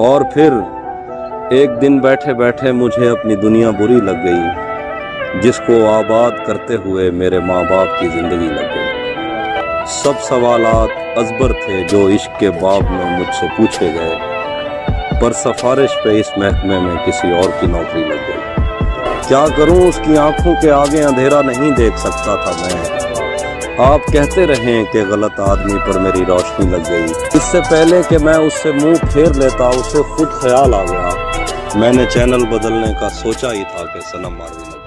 और फिर एक दिन बैठे बैठे मुझे अपनी दुनिया बुरी लग गई, जिसको आबाद करते हुए मेरे माँ बाप की ज़िंदगी लग गई। सब सवालात अजबर थे जो इश्क के बाब में मुझसे पूछे गए, पर सफारिश पे इस महकमे में किसी और की नौकरी लग गई। क्या करूँ, उसकी आँखों के आगे अंधेरा नहीं देख सकता था मैं। आप कहते रहे कि गलत आदमी पर मेरी रोशनी लग गई। इससे पहले कि मैं उससे मुँह फेर लेता, उसे खुद ख्याल आ गया। मैंने चैनल बदलने का सोचा ही था कि सनम मारवी